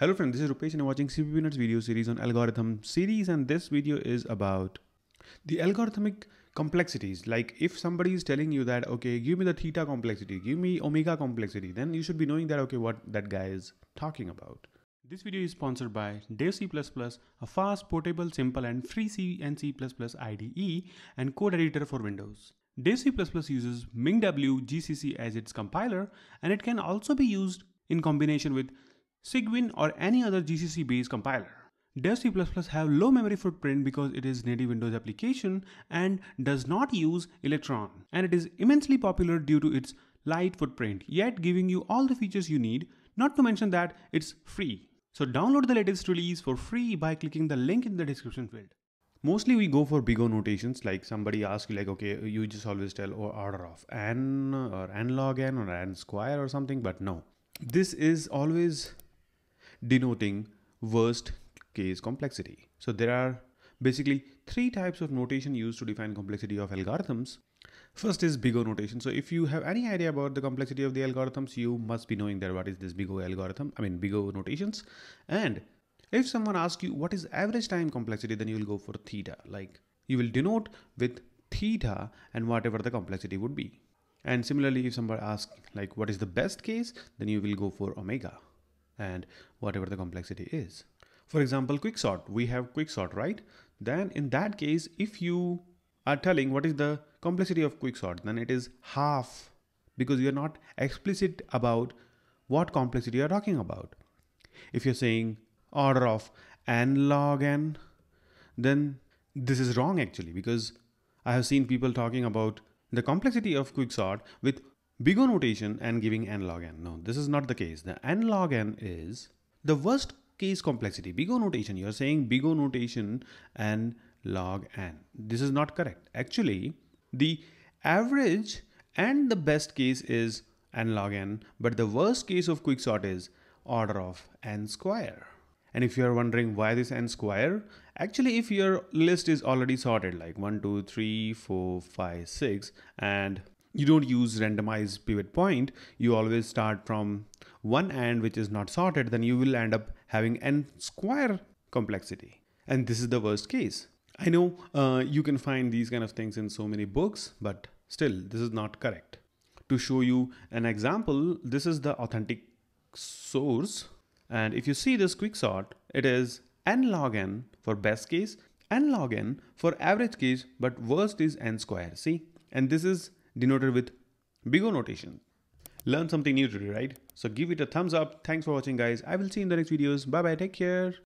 Hello friends, this is Rupesh and you're watching CPP Nuts video series on algorithm series and this video is about the algorithmic complexities. Like if somebody is telling you that, okay, give me the theta complexity, give me omega complexity, then you should be knowing that, okay, what that guy is talking about. This video is sponsored by Dev C++, a fast, portable, simple and free C and C++ IDE and code editor for Windows. Dev C++ uses MinGW GCC as its compiler and it can also be used in combination with Cygwin or any other GCC based compiler. Dev C++ have low memory footprint because it is native Windows application and does not use Electron. And it is immensely popular due to its light footprint, yet giving you all the features you need, not to mention that it's free. So download the latest release for free by clicking the link in the description field. Mostly we go for big O notations like somebody asks you like, okay, you just always tell or order of n or n log n or n square or something, but no. This is always denoting worst case complexity. So there are basically three types of notation used to define complexity of algorithms. First is big O notation. So if you have any idea about the complexity of the algorithms, you must be knowing that what is this big O algorithm, I mean big O notations. And if someone asks you what is average time complexity, then you will go for theta. Like you will denote with theta and whatever the complexity would be. And similarly, if somebody asks like what is the best case, then you will go for omega and whatever the complexity is. For example, quicksort, we have quicksort, right? Then in that case, if you are telling what is the complexity of quicksort, then it is half because you're not explicit about what complexity you're talking about. If you're saying order of n log n, then this is wrong actually because I have seen people talking about the complexity of quicksort with big O notation and giving n log n. No, this is not the case. The n log n is the worst case complexity. Big O notation, you're saying big O notation and log n. This is not correct. Actually, the average and the best case is n log n, but the worst case of quicksort is order of n square. And if you're wondering why this n square, actually if your list is already sorted like 1, 2, 3, 4, 5, 6 and you don't use randomized pivot point, you always start from one end which is not sorted, then you will end up having n square complexity. And this is the worst case. I know uh, you can find these kind of things in so many books, but still this is not correct. To show you an example, this is the authentic source. And if you see this quicksort, it is n log n for best case, n log n for average case, but worst is n square. See, and this is denoted with big O notation. Learn something new today, right? So give it a thumbs up. Thanks for watching guys. I will see you in the next videos. Bye bye. Take care.